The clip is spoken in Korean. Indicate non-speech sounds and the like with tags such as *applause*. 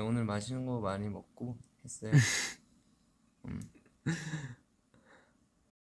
네, 오늘 맛있는 거 많이 먹고 했어요. *laughs*